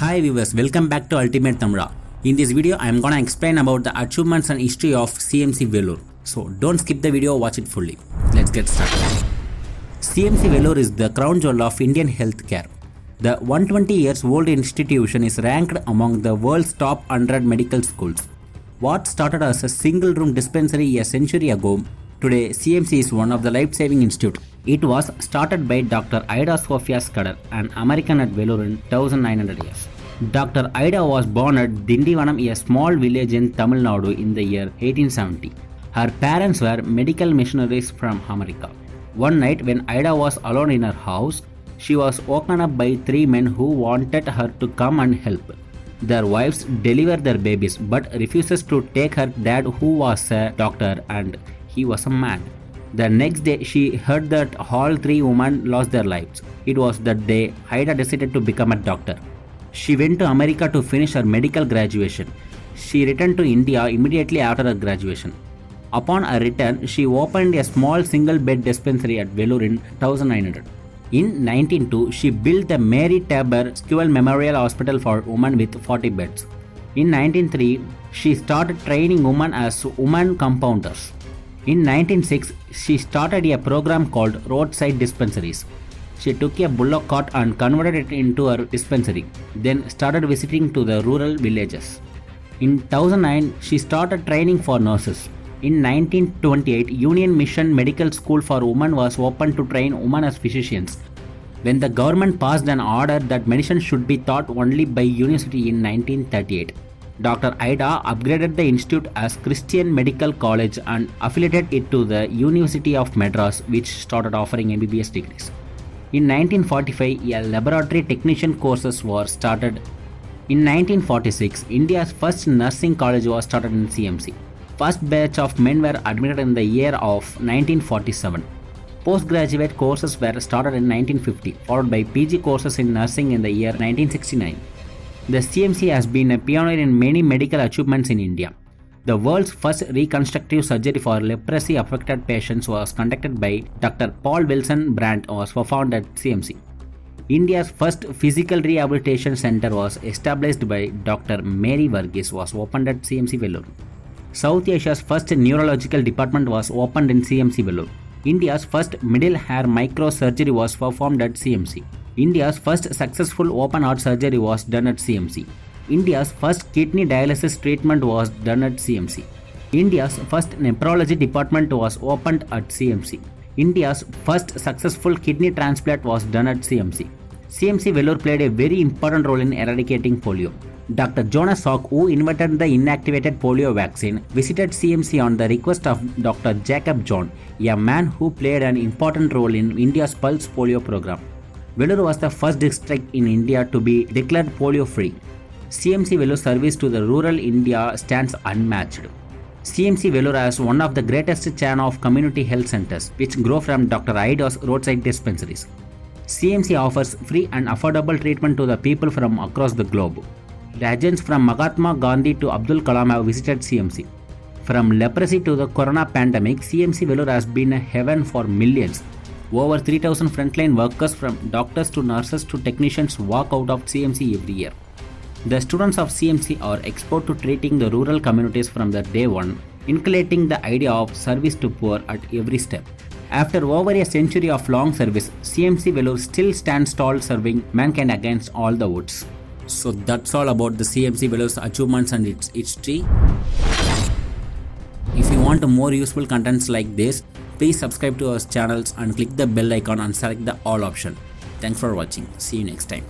Hi viewers, welcome back to Ultimate Thamizha. In this video, I am gonna explain about the achievements and history of CMC Vellore. So don't skip the video, watch it fully. Let's get started. CMC Vellore is the crown jewel of Indian healthcare. The 120 years old institution is ranked among the world's top 100 medical schools. What started as a single room dispensary a century ago, today CMC is one of the life-saving institute. It was started by Dr. Ida Sophia Scudder, an American at Vellore in 1900 years. Dr. Ida was born at Dindivanam, a small village in Tamil Nadu in the year 1870. Her parents were medical missionaries from America. One night when Ida was alone in her house, she was woken up by three men who wanted her to come and help. Their wives deliver their babies but refuses to take her dad who was a doctor and he was a man. The next day she heard that all three women lost their lives. It was that day Ida decided to become a doctor. She went to America to finish her medical graduation. She returned to India immediately after her graduation. Upon her return, she opened a small single bed dispensary at Vellore in 1900. In 1902, she built the Mary Taber Schell Memorial Hospital for women with 40 beds. In 1903, she started training women as women compounders. In 1906, she started a program called Roadside Dispensaries. She took a bullock cart and converted it into her dispensary, then started visiting to the rural villages. In 2009, she started training for nurses. In 1928, Union Mission Medical School for Women was opened to train women as physicians. When the government passed an order that medicine should be taught only by university in 1938, Dr. Ida upgraded the institute as Christian Medical College and affiliated it to the University of Madras, which started offering MBBS degrees. In 1945, a laboratory technician courses were started. In 1946, India's first nursing college was started in CMC. First batch of men were admitted in the year of 1947. Postgraduate courses were started in 1950, followed by PG courses in nursing in the year 1969. The CMC has been a pioneer in many medical achievements in India. The world's first reconstructive surgery for leprosy affected patients was conducted by Dr. Paul Wilson Brand was performed at CMC. India's first physical rehabilitation center was established by Dr. Mary Varghese was opened at CMC Vellore. South Asia's first neurological department was opened in CMC Vellore. India's first middle ear microsurgery was performed at CMC. India's first successful open heart surgery was done at CMC. India's first kidney dialysis treatment was done at CMC. India's first nephrology department was opened at CMC. India's first successful kidney transplant was done at CMC. CMC Vellore played a very important role in eradicating polio. Dr. Jonas Salk, who invented the inactivated polio vaccine, visited CMC on the request of Dr. Jacob John, a man who played an important role in India's Pulse polio program. Vellore was the first district in India to be declared polio free. CMC Vellore service to the rural India stands unmatched. CMC Vellore has one of the greatest chain of community health centers, which grow from Dr. Ida's roadside dispensaries. CMC offers free and affordable treatment to the people from across the globe. Legends from Mahatma Gandhi to Abdul Kalam have visited CMC. From leprosy to the corona pandemic, CMC Vellore has been a heaven for millions. Over 3000 frontline workers from doctors to nurses to technicians walk out of CMC every year. The students of CMC are exposed to treating the rural communities from the day one, inculcating the idea of service to poor at every step. After over a century of long service, CMC Vellore still stands tall serving mankind against all the odds. So that's all about the CMC Vellore's achievements and its history. If you want more useful contents like this, please subscribe to our channels and click the bell icon and select the all option. Thanks for watching. See you next time.